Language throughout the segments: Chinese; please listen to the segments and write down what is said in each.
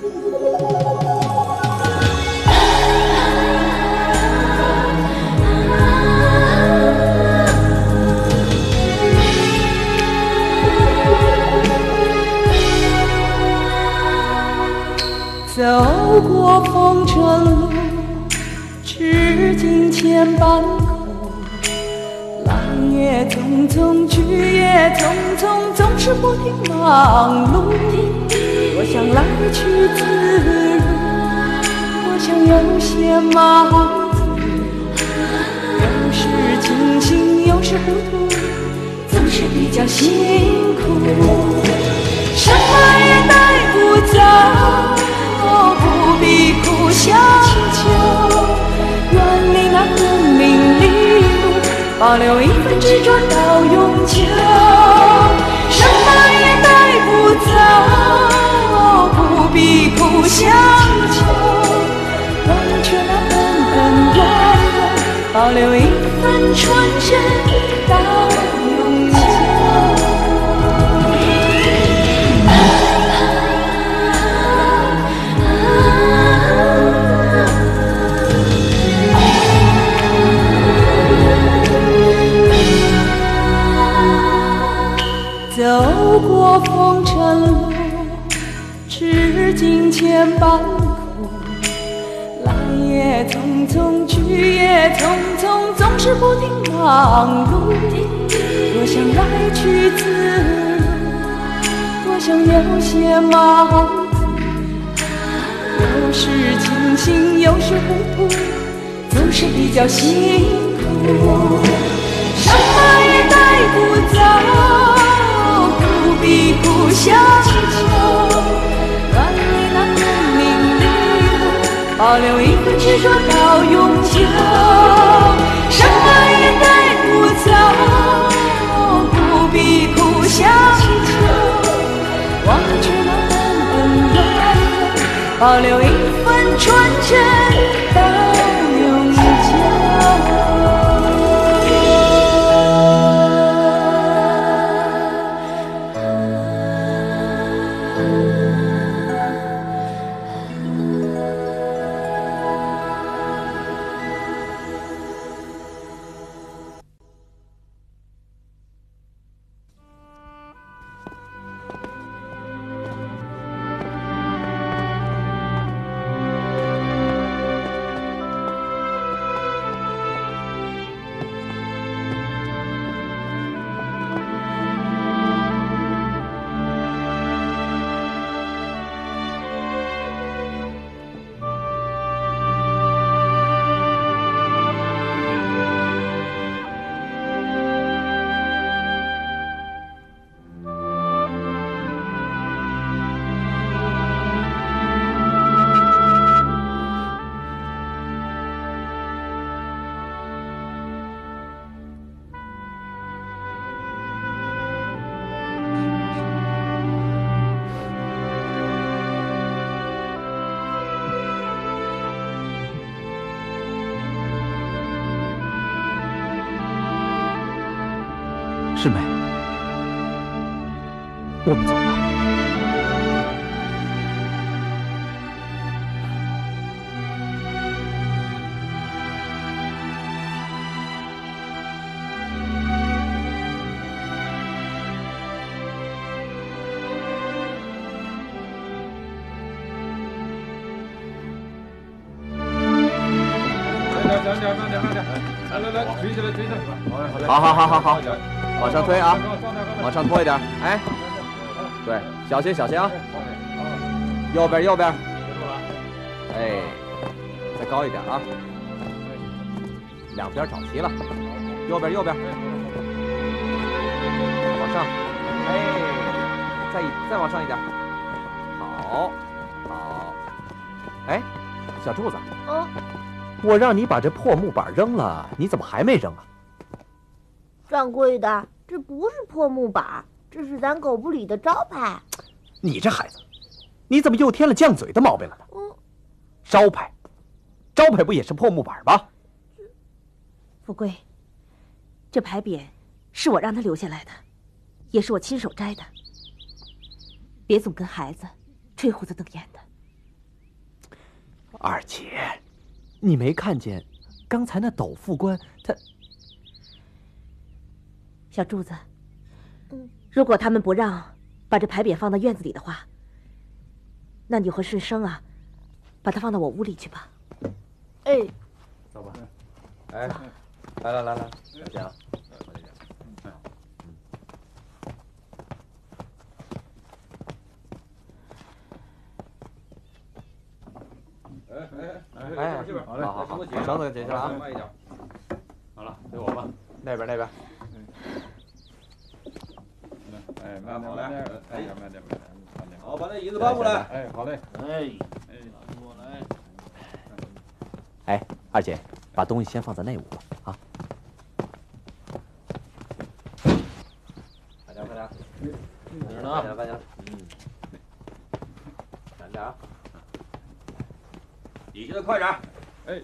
走过红尘路，至今千般苦。来也匆匆，去也匆匆，总是不停忙碌。去自如，我想有些忙碌。有时清醒，有时糊涂，总是比较辛苦。什么也带不走。不必苦相求，远离那功名利禄，保留一份执着到永久。什么也带不走，必苦相求，忘却那恩恩怨怨，保留一份纯真到永久。走。过风尘路，至今千般苦。来也匆匆，去也匆匆，总是不停忙碌。多想来去自如，多想有些忙碌。有时清醒，有时糊涂，总是比较辛苦。什么也带不走。不必不相求，保留一份执着到永久。什么也带不走，不必苦相求，忘却那份恩怨，保留一份纯真的我们走吧。慢点，慢点，慢点，来来来，推起来，推起来。好好好好好。往上推啊，往上拖一点，哎，对，小心小心啊，右边右边，哎，再高一点啊，两边找齐了，右边右边，往上，哎，再再往上一点，好，好，哎，小柱子，嗯，我让你把这破木板扔了，你怎么还没扔啊？掌柜的，这不是破木板，这是咱狗不理的招牌。你这孩子，你怎么又添了犟嘴的毛病了呢？嗯，招牌，招牌不也是破木板吗？富贵，这牌匾是我让他留下来的，也是我亲手摘的。别总跟孩子吹胡子瞪眼的。二姐，你没看见刚才那斗副官他？小柱子，嗯，如果他们不让把这牌匾放到院子里的话，那你和顺生啊，把它放到我屋里去吧。哎，走吧。哎，来来来来，小姐啊。哎哎哎，这边好嘞，好好好，把绳子解下来啊。慢一点。好了，给我吧。那边那边。哎，慢点，慢点，哎呀，慢点，慢点，慢点。好，把那椅子搬过来。哎，好嘞。哎，哎，过来。哎，二姐，把东西先放在那屋吧，啊。快点快点，哪儿呢？快点快点，嗯，慢点啊。底下的快点。哎，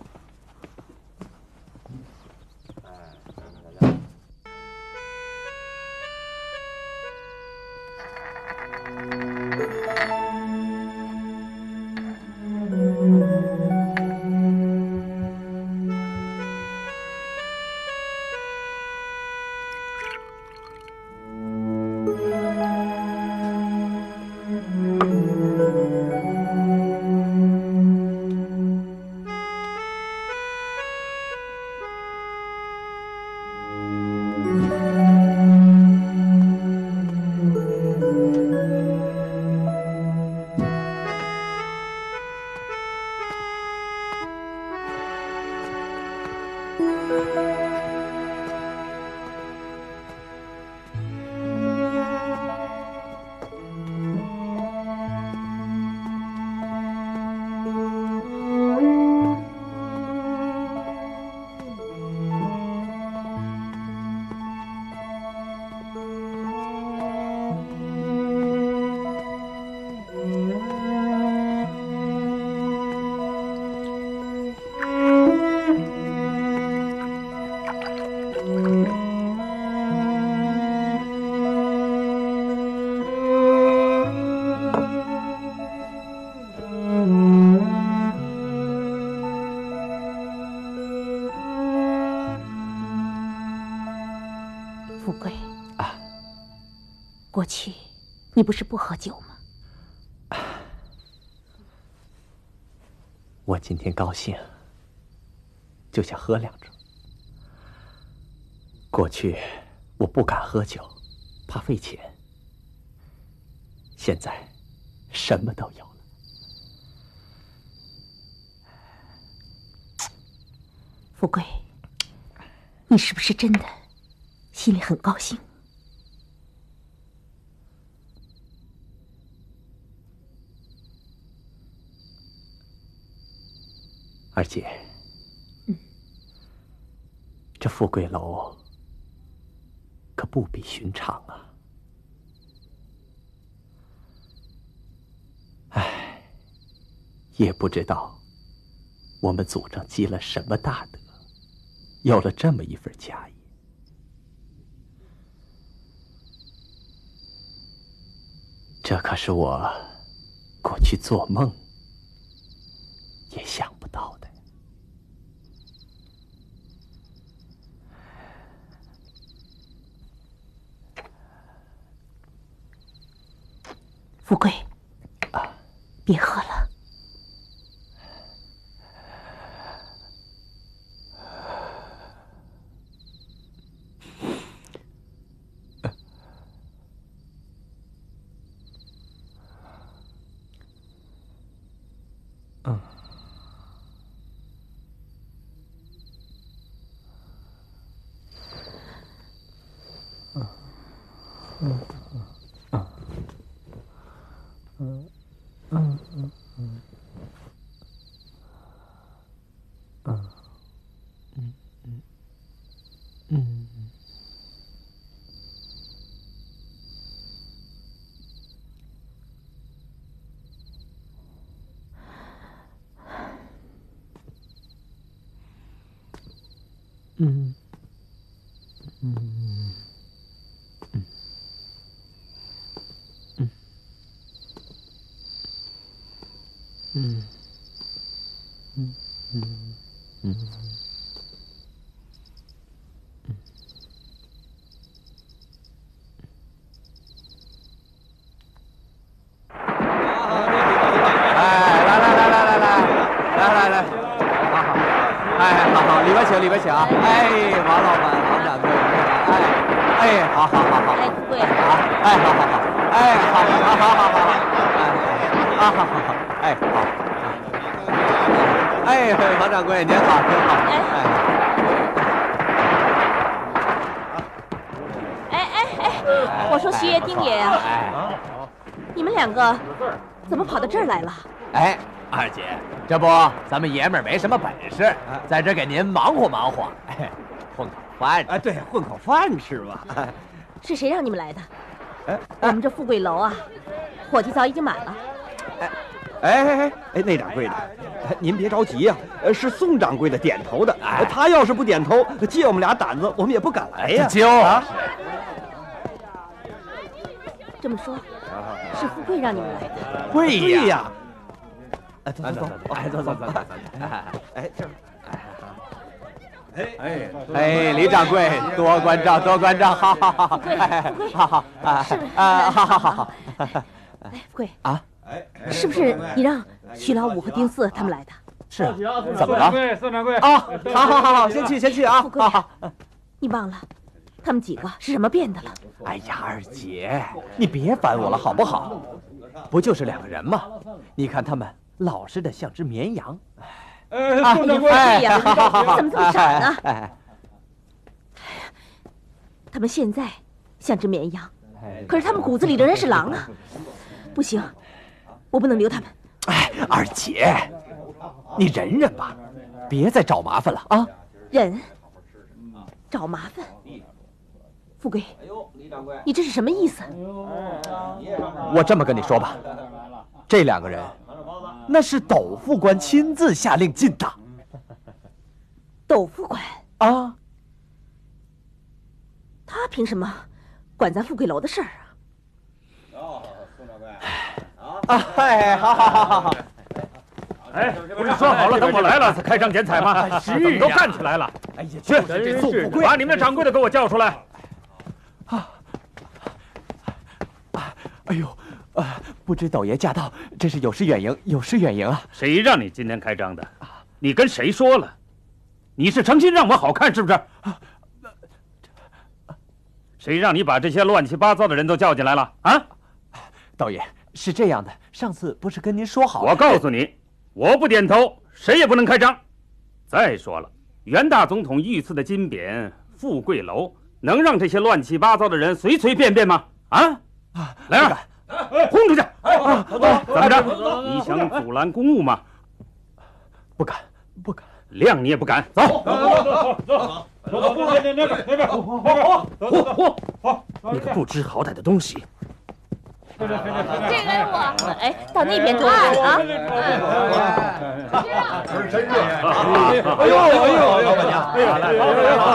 不是不喝酒吗？我今天高兴，就想喝两盅。过去我不敢喝酒，怕费钱。现在什么都有了。富贵，你是不是真的心里很高兴？二姐，嗯，这富贵楼可不比寻常啊！唉，也不知道我们祖上积了什么大德，有了这么一份家业。这可是我过去做梦也想不到的。富贵，掌柜您好，您好，哎，哎哎哎，我说徐爷、丁爷呀，哎，你们两个怎么跑到这儿来了？哎，二姐，这不咱们爷们儿没什么本事，在这儿给您忙活忙活，哎，混口饭吃。哎，对，混口饭吃吧。是谁让你们来的？哎我们这富贵楼啊，伙计早已经满了。哎哎哎哎，那掌柜的，哎您别着急呀、呃，是宋掌柜的点头的。哎他要是不点头，借我们俩胆子，我们也不敢来呀。就啊，这么说，是富贵让你们来的。会对呀。哎，走走走，哎，走走走走走，哎哎，这儿，哎，哎，李掌柜，多关照，多关照，好好好，哎，好好，啊是啊，好好好好，哎，富贵啊，是不是你让徐老五和丁四他们来的？是啊，怎么了？贵，宋掌柜啊，好好好好，先去先去啊富，贵好好。你忘了，他们几个是什么变的了？哎呀，二姐，你别烦我了好不好？不就是两个人吗？你看他们老实的像只绵羊。呃，啊宋掌柜，哎呀好好好好怎么这么傻呢哎哎他们现在像只绵羊，哎可是他们骨子里仍然是狼啊！不行，我不能留他们。哎，二姐，你忍忍吧，别再找麻烦了啊！忍，找麻烦。富贵，你这是什么意思？我这么跟你说吧，这两个人，那是斗副官亲自下令进的斗副官，啊！他凭什么管咱富贵楼的事儿啊？啊，哎，好好好好好，哎，不是说好了等我来了才开张剪彩吗？都呀干起来了？哎呀，去，这宋富贵把你们的掌柜的给我叫出来。啊哎呦，啊，不知斗爷驾到，真是有失远迎，有失远迎啊！谁让你今天开张的？你跟谁说了？你是诚心让我好看是不是？谁让你把这些乱七八糟的人都叫进来了啊？道爷是这样的，上次不是跟您说好了？我告诉你，我不点头，谁也不能开张。再说了，袁大总统御赐的金匾“富贵楼”，能让这些乱七八糟的人随随便便吗？啊！来人，轰出去！怎么着？你想阻拦公务吗？不敢，不敢。谅你也不敢。走，走走走走走走那边那边那边，你个不知好歹的东西！这个我，哎，到那边坐啊！哎呦哎呦哎呦，老板娘，哎呦哎呦哎呦，好，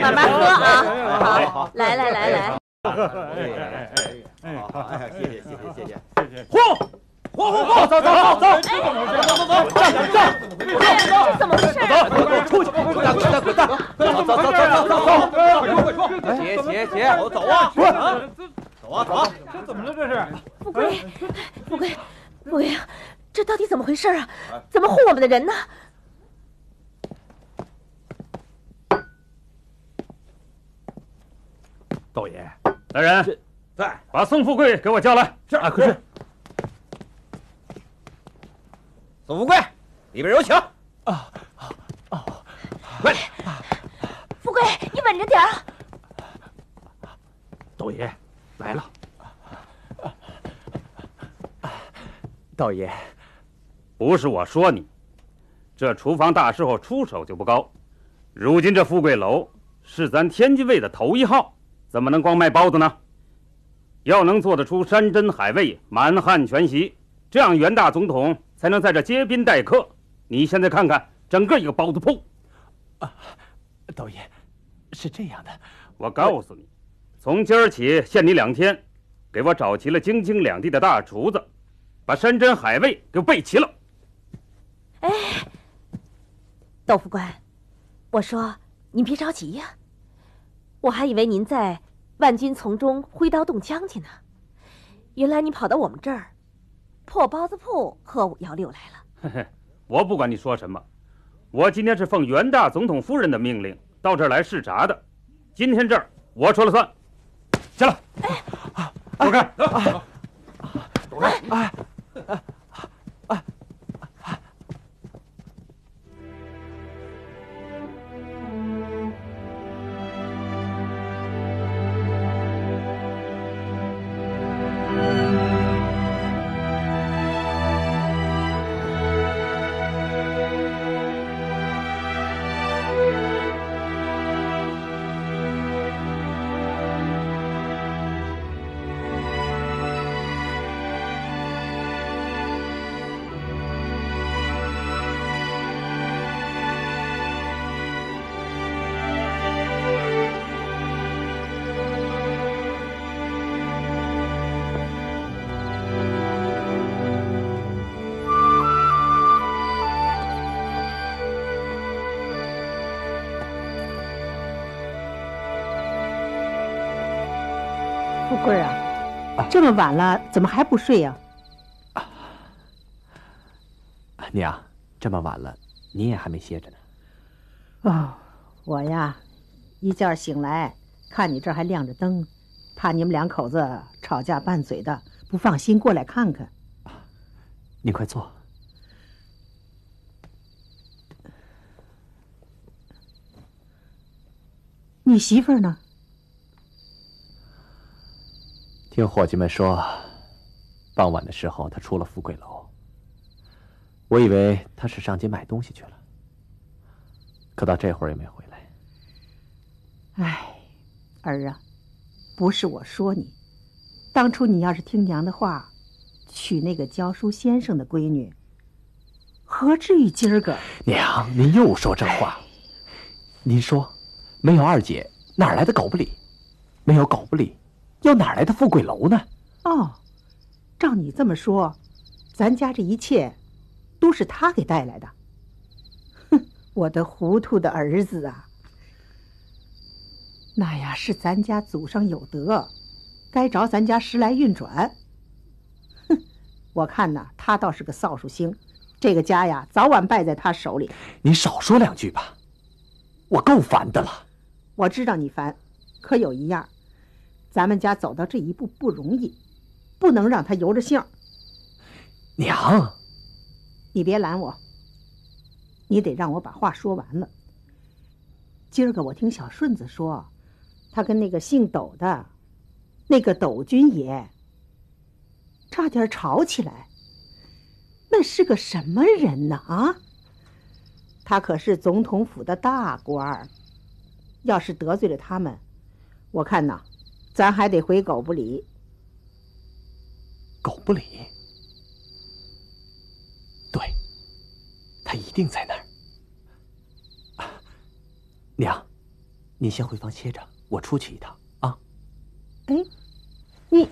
慢慢喝啊！好，来来来来，好，哎呀，谢谢谢谢谢谢。轰！轰轰轰！走走走走！这怎么回事？出去，滚蛋，滚蛋，滚蛋！走走走走走走！起起起，走啊！走啊走啊！这怎么了这是？富贵，富贵，富贵啊！这到底怎么回事啊？怎么护我们的人呢？窦爷，来人，在，把宋富贵给我叫来。是啊，可是宋富贵，里边有请。富贵，你稳着点儿。窦爷来了。道爷，不是我说你，这厨房大师傅出手就不高。如今这富贵楼是咱天津卫的头一号，怎么能光卖包子呢？要能做得出山珍海味、满汉全席，这样袁大总统才能在这接宾待客。你现在看看，整个一个包子铺。啊道爷，是这样的，我告诉你，从今儿起限你两天，给我找齐了京津两地的大厨子，把山珍海味给我备齐了。哎窦副官，我说您别着急呀，我还以为您在万军丛中挥刀动枪去呢，原来你跑到我们这儿破包子铺喝五幺六来了。嘿嘿，我不管你说什么，我今天是奉袁大总统夫人的命令到这儿来视察的，今天这儿我说了算。下来，走开，走，走开，哎。富贵啊，这么晚了，怎么还不睡呀？娘，这么晚了，你也还没歇着呢。哦，我呀，一觉醒来，看你这儿还亮着灯，怕你们两口子吵架拌嘴的，不放心过来看看。你快坐。你媳妇儿呢？听伙计们说，傍晚的时候他出了富贵楼。我以为他是上街买东西去了，可到这会儿也没回来。哎，儿啊，不是我说你，当初你要是听娘的话，娶那个教书先生的闺女，何至于今儿个？娘，您又说这话。您说。没有二姐，哪来的狗不理？没有狗不理，又哪来的富贵楼呢？哦，照你这么说，咱家这一切都是他给带来的。哼，我的糊涂的儿子啊！那呀，是咱家祖上有德，该着咱家时来运转。哼，我看呐，他倒是个扫帚星，这个家呀，早晚败在他手里。你少说两句吧，我够烦的了。我知道你烦，可有一样，咱们家走到这一步不容易，不能让他由着性。娘，你别拦我，你得让我把话说完了。今儿个我听小顺子说，他跟那个姓斗的，那个斗军爷，差点吵起来。那是个什么人呢？啊，他可是总统府的大官儿。要是得罪了他们，我看呐，咱还得回狗不理。狗不理，对，他一定在那儿。娘，你先回房歇着，我出去一趟啊。哎，你。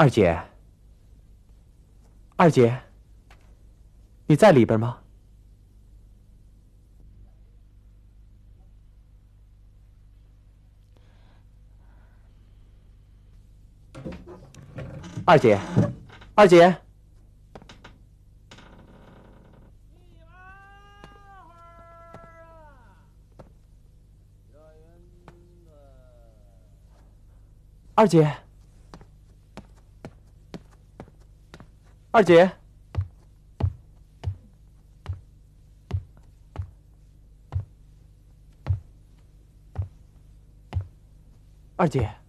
二姐，二姐，你在里边吗？二姐，二姐，二姐。二姐，二姐。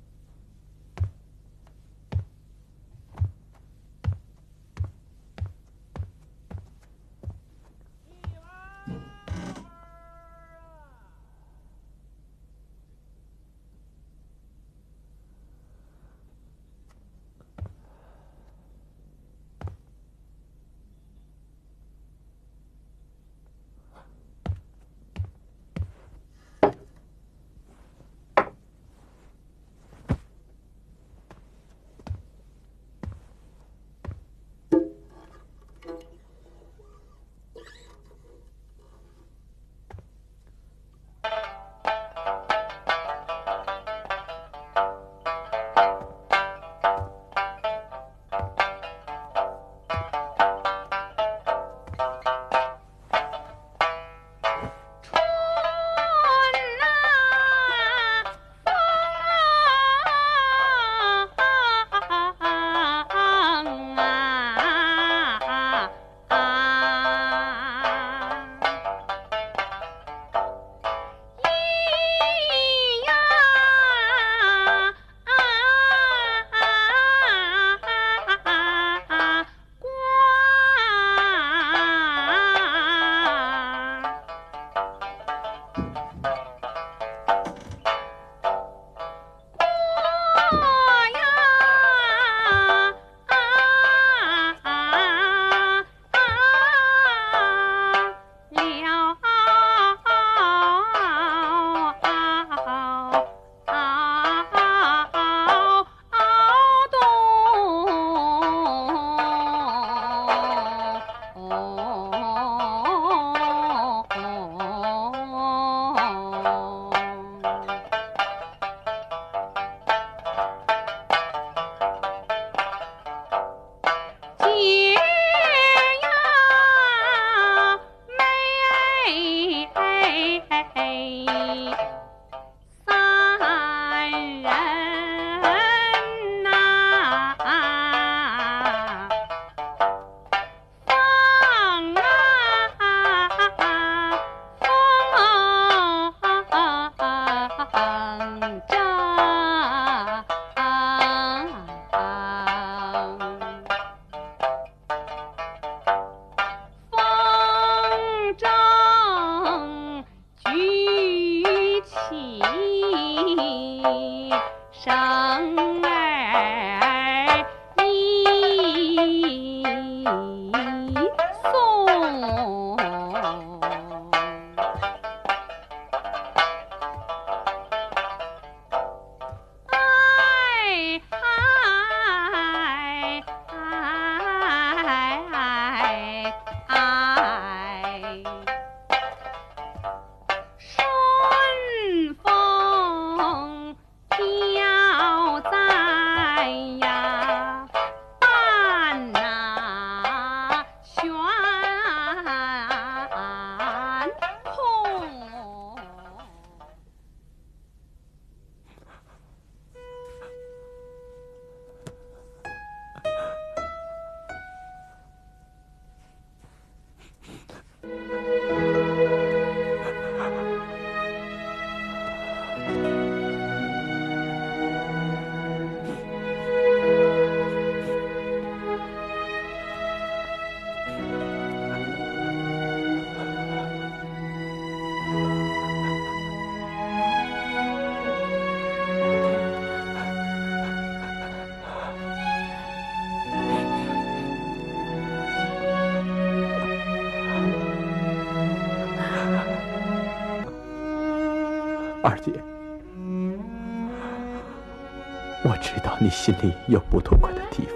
你心里有不痛快的地方，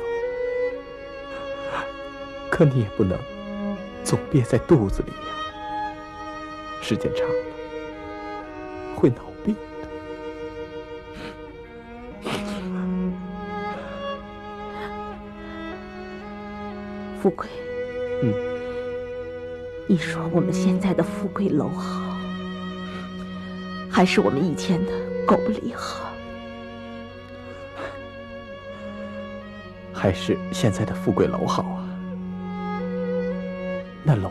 可你也不能总憋在肚子里呀，时间长了会闹病的。富贵，嗯，你说我们现在的富贵楼好？还是我们以前的狗不理好，还是现在的富贵楼好啊？那楼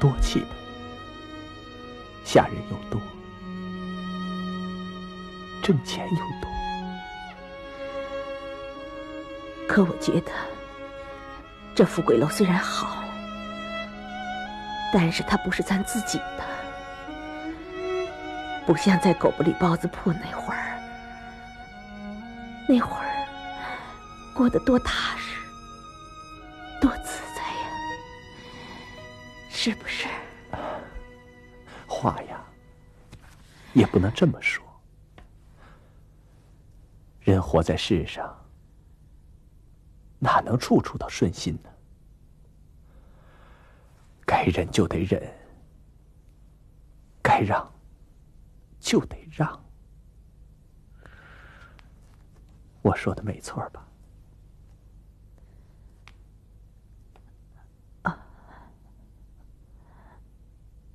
多气派，下人又多，挣钱又多。可我觉得，这富贵楼虽然好，但是它不是咱自己的。不像在狗不理包子铺那会儿，那会儿过得多踏实，多自在呀，是不是？话呀，也不能这么说。人活在世上，哪能处处都顺心呢？该忍就得忍，该让。就得让，我说的没错吧？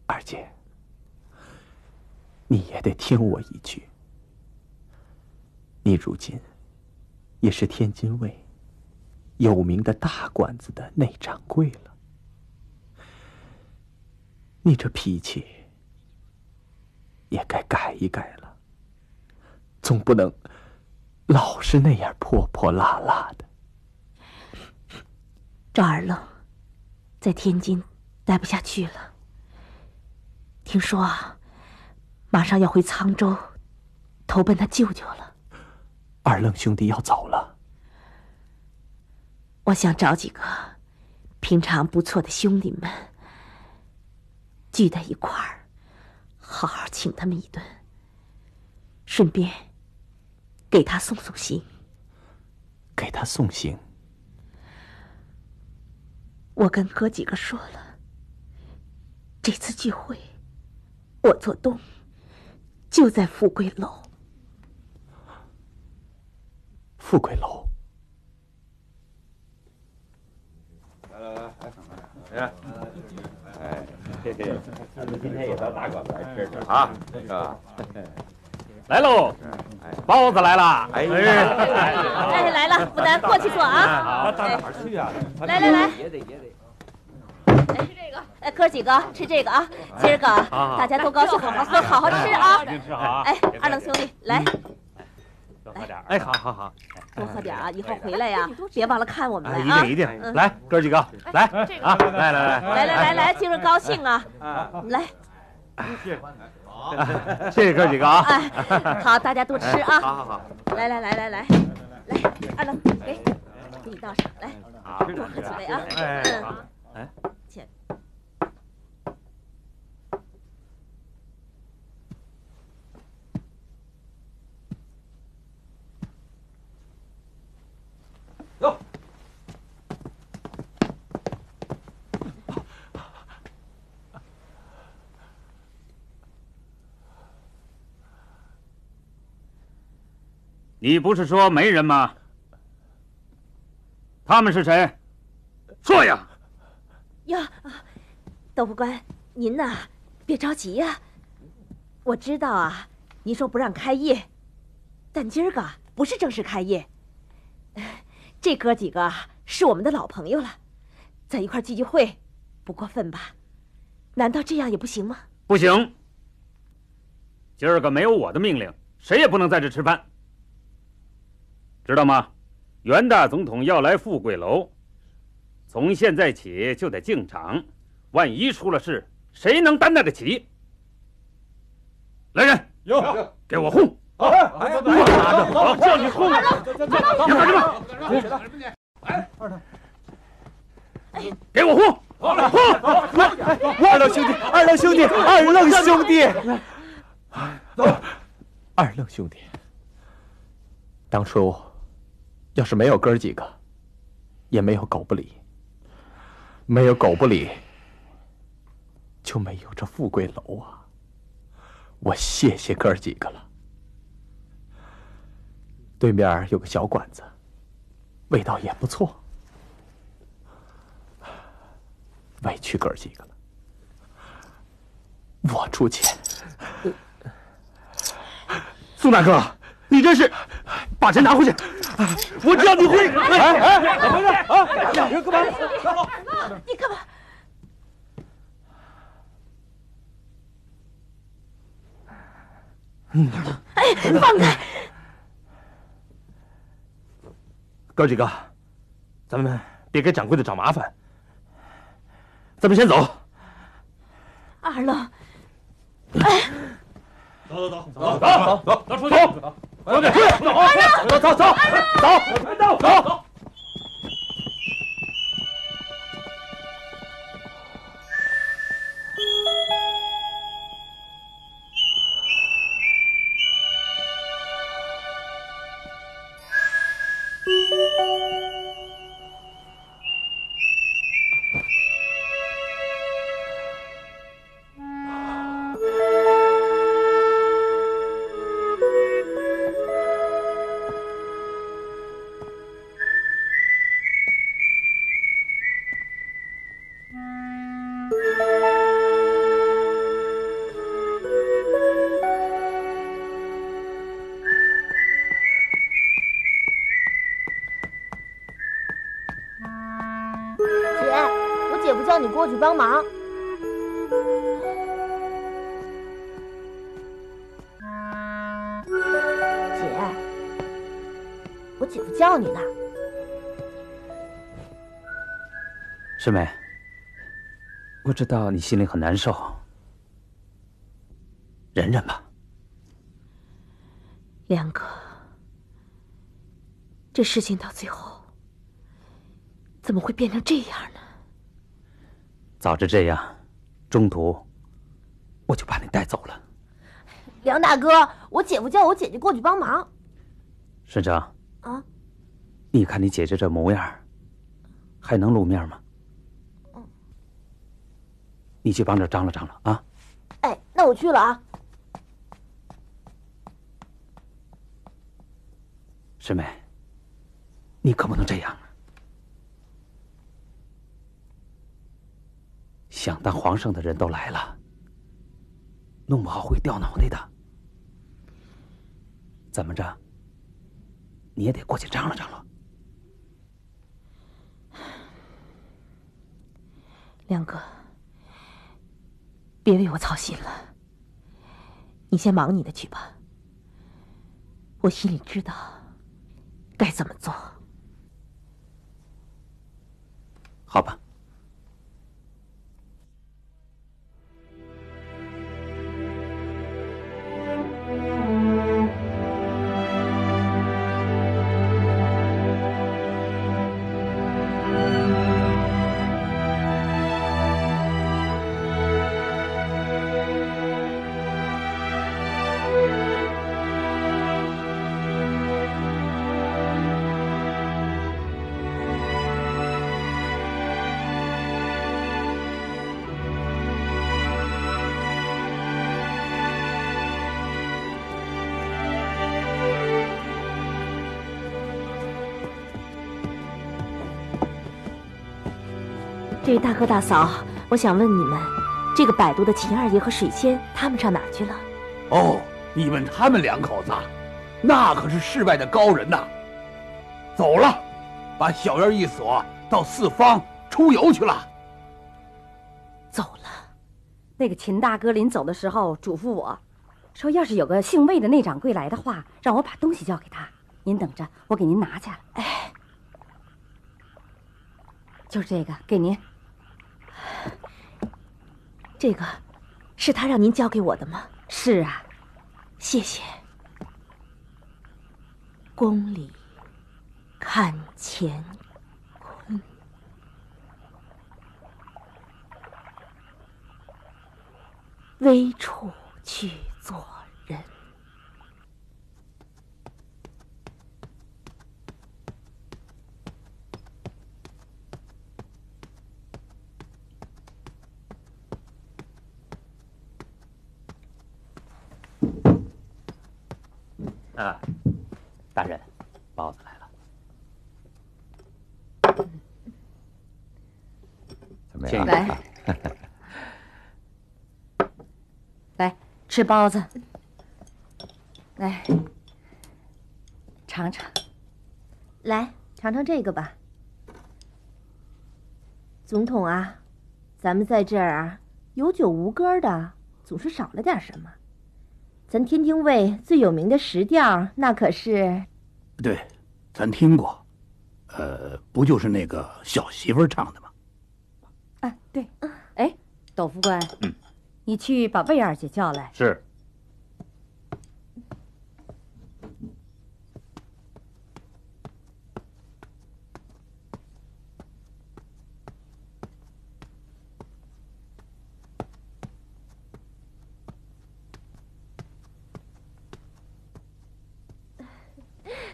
二姐，你也得听我一句。你如今也是天津卫有名的大馆子的内掌柜了，你这脾气。也该改一改了，总不能老是那样破破烂烂的。赵二愣在天津待不下去了，听说啊，马上要回沧州投奔他舅舅了。二愣兄弟要走了，我想找几个平常不错的兄弟们聚在一块儿。好好请他们一顿，顺便给他送送行。给他送行。我跟哥几个说了，这次聚会我做东，就在富贵楼。富贵楼，来来来，哎，哎，嘿嘿，咱们今天也到大馆子来吃吃啊，是吧？来喽，包子来了！哎哎，来了，不丹过去坐啊！好，到哪儿去啊？来来来，也得也得。哎，吃这个。哎，哥几个吃这个啊！今儿个大家都高兴，好好喝，好好吃啊！一定吃好啊！哎，二愣兄弟，来，多喝点。哎，好好好，多喝点啊！以后回来呀，别忘了看我们来啊！一定一定，来，哥几个，来啊！来来来，来来来来，今儿高兴啊！来，谢谢，谢谢哥几个啊！哎，好，大家多吃啊！好好好，来来来来来，来，二愣给，给你倒上来，多喝几杯啊！哎，好，哎，请。哟。你不是说没人吗？他们是谁？说呀！呀，豆腐官，您呐，别着急呀。我知道啊，您说不让开业，但今儿个不是正式开业。这哥几个是我们的老朋友了，在一块聚聚会，不过分吧？难道这样也不行吗？不行。今儿个没有我的命令，谁也不能在这吃饭。知道吗？袁大总统要来富贵楼，从现在起就得进场，万一出了事，谁能担待得起？来人，有，给我轰！好，好，叫你轰！你干什么？哎，二等，给我轰！轰！二愣兄弟，二愣兄弟，二愣兄弟，走，二愣兄弟，当初。要是没有哥几个，也没有狗不理，没有狗不理，就没有这富贵楼啊！我谢谢哥儿几个了。对面有个小馆子，味道也不错，委屈哥儿几个了。我出钱，宋大哥，你这是把钱拿回去。我知道你会，哎哎，怎么回事啊？你干嘛？你干嘛？哎，放开！哥几个，咱们别给掌柜的找麻烦，咱们先走。二愣，哎，走走走走走走走走出去，走出去，走走走走。走，走，走。过去帮忙，姐，我姐夫叫你呢。师妹，我知道你心里很难受，忍忍吧。梁哥，这事情到最后怎么会变成这样呢？早知这样，中途我就把你带走了。梁大哥，我姐夫叫我姐姐过去帮忙。顺成啊，你看你姐姐这模样，还能露面吗？嗯，你去帮着张罗张罗啊。哎，那我去了啊。师妹，你可不能这样。想当皇上的人都来了，弄不好会掉脑袋的。怎么着？你也得过去张罗张罗。亮哥，别为我操心了，你先忙你的去吧。我心里知道该怎么做。好吧。大哥大嫂，我想问你们，这个摆渡的秦二爷和水仙他们上哪儿去了？哦，你问他们两口子，那可是世外的高人呐。走了，把小院一锁，到四方出游去了。走了。那个秦大哥临走的时候嘱咐我，说要是有个姓魏的内掌柜来的话，让我把东西交给他。您等着，我给您拿去了。哎，就是这个，给您。这个是他让您交给我的吗？是啊，谢谢。宫里看乾坤，微处去做人。啊，大人，包子来了。怎么样？来，来吃包子，来尝尝。来尝尝这个吧，总统啊，咱们在这儿啊有酒无歌的，总是少了点什么。咱天津卫最有名的石调，那可是……对，咱听过，呃，不就是那个小媳妇唱的吗？啊，对。哎，窦副官，嗯，你去把魏二姐叫来。是。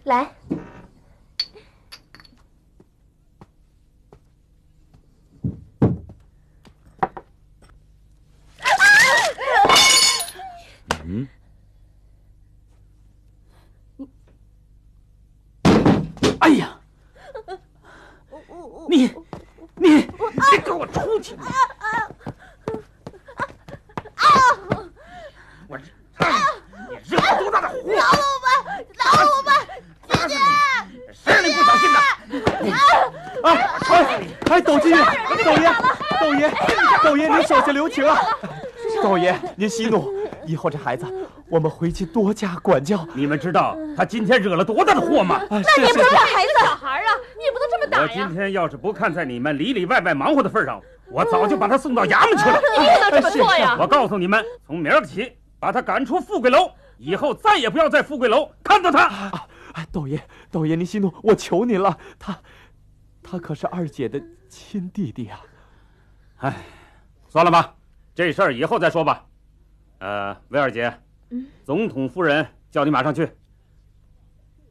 来，嗯，哎呀，你你你给我出去！我你惹了多大的祸！饶了我吧，饶了我吧！姐姐，谁让你不小心的？啊！哎哎，斗金爷，斗爷，斗爷，斗爷，您手下留情啊！斗爷，您息怒，以后这孩子，我们回去多加管教。你们知道他今天惹了多大的祸吗？那你也不能打孩子，小孩啊，你也不能这么打我今天要是不看在你们里里外外忙活的份上，我早就把他送到衙门去了。你不能这么做呀！我告诉你们，从明儿起，把他赶出富贵楼，以后再也不要在富贵楼看到他。哎，斗爷，斗爷，您息怒，我求您了，他，他可是二姐的亲弟弟啊！哎，算了吧，这事儿以后再说吧。呃，魏二姐，嗯，总统夫人叫你马上去。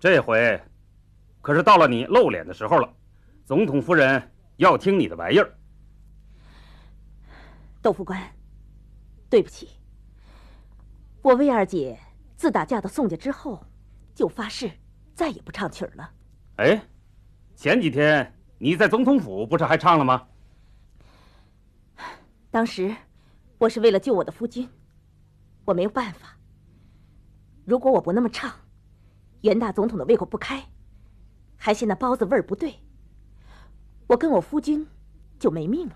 这回，可是到了你露脸的时候了，总统夫人要听你的玩意儿。豆腐官，对不起，我魏二姐自打嫁到宋家之后，就发誓再也不唱曲儿了。哎，前几天你在总统府不是还唱了吗？当时我是为了救我的夫君，我没有办法。如果我不那么唱，袁大总统的胃口不开，还嫌那包子味儿不对，我跟我夫君就没命了。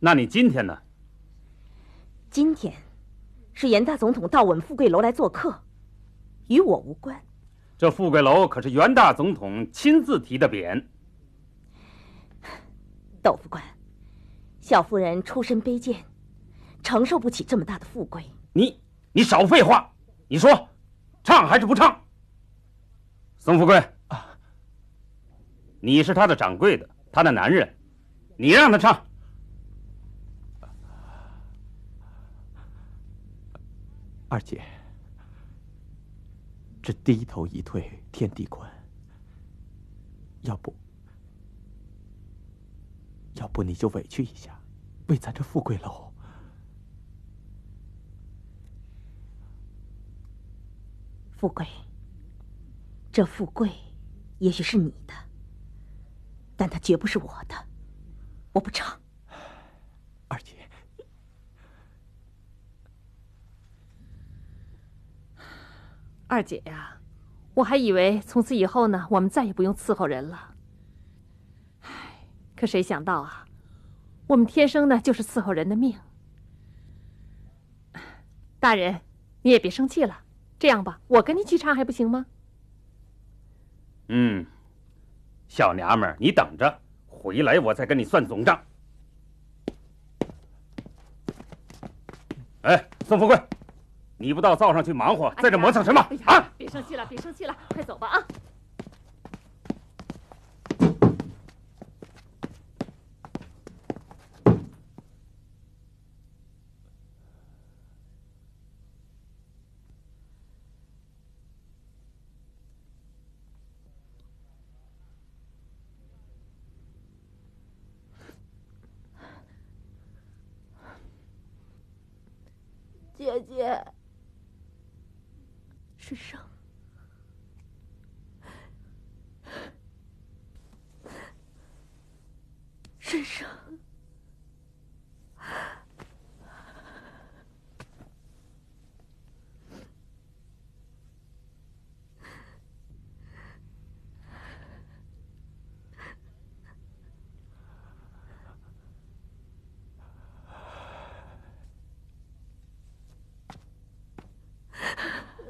那你今天呢？今天是袁大总统到我们富贵楼来做客，与我无关。这富贵楼可是袁大总统亲自提的匾。窦副官，小夫人出身卑贱，承受不起这么大的富贵。你你少废话！你说，唱还是不唱？宋富贵啊，你是他的掌柜的，他的男人，你让他唱。二姐，这低头一退天地宽，要不，要不你就委屈一下，为咱这富贵楼。富贵，这富贵也许是你的，但它绝不是我的，我不唱。二姐。二姐呀，我还以为从此以后呢，我们再也不用伺候人了。唉，可谁想到啊，我们天生呢就是伺候人的命。大人，你也别生气了。这样吧，我跟你去唱还不行吗？嗯，小娘们儿，你等着，回来我再跟你算总账。哎，宋富贵。你不到灶上去忙活，在这磨蹭什么啊？别生气了，别生气了，快走吧啊！姐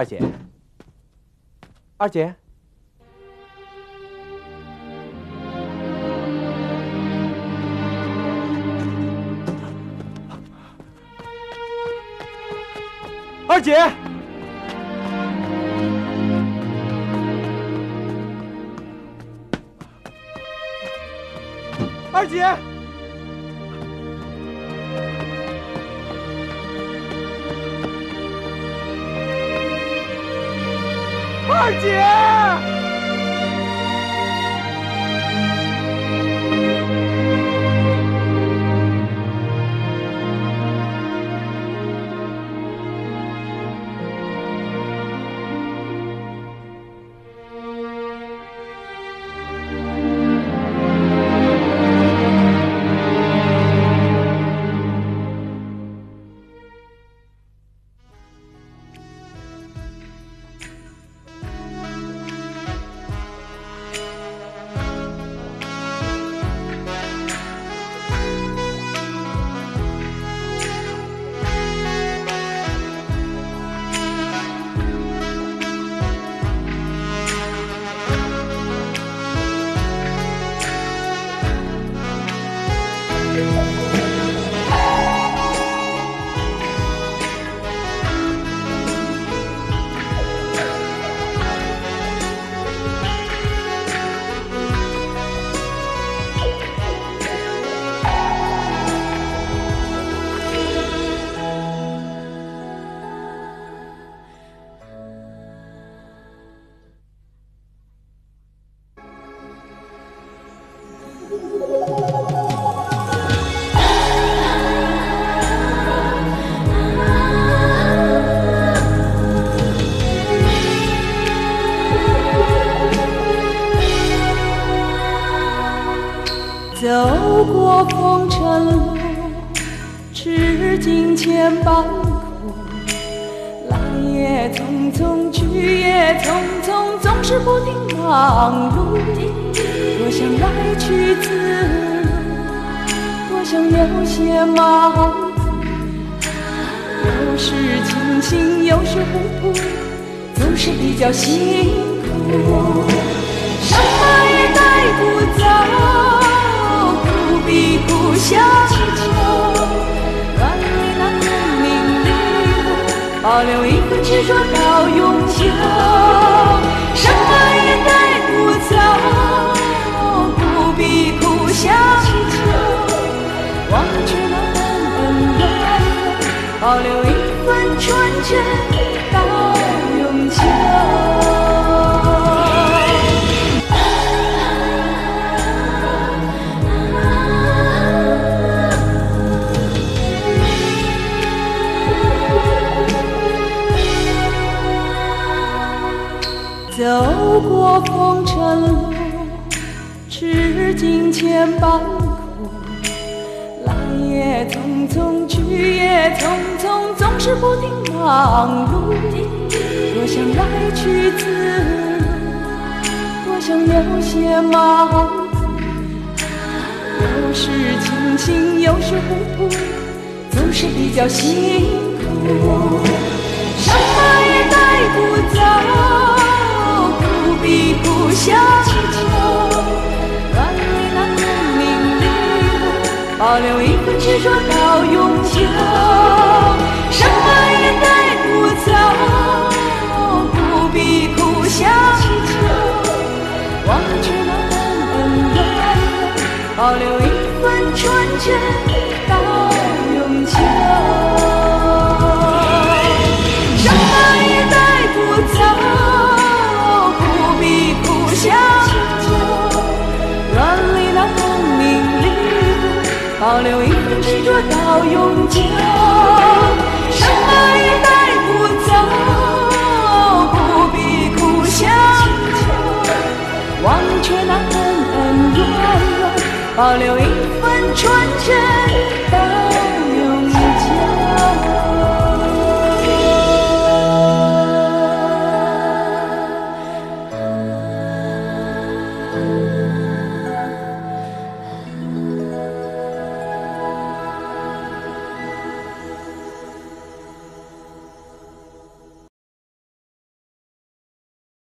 二姐。二姐。二姐。二姐。走过风尘路，吃尽千般苦，来也匆匆，去也匆匆，总是不停忙碌。多想来去自如，多想有些忙碌，有时清醒，有时糊涂，总是比较辛苦，什么也带不走。必苦相求，万里那功名利禄，保留一份执着到永久。什么也带不走，不必苦相求，忘却那恩恩怨怨，保留一份纯真过风尘路，吃尽千般苦，来也匆匆，去也匆匆，总是不停忙碌。多想来去自如，多想有些忙碌，有时清醒，有时糊涂，总是比较辛苦，什么也带不走。比不相求，万里那功名利禄，保留一份执着到永久。什么也带不走，不必苦相求，忘却那恩恩怨怨，保留一份纯真到永久。保留一份执着到永久。什么也带不走，不必苦相求。忘却那恩恩怨怨，保留一份纯真。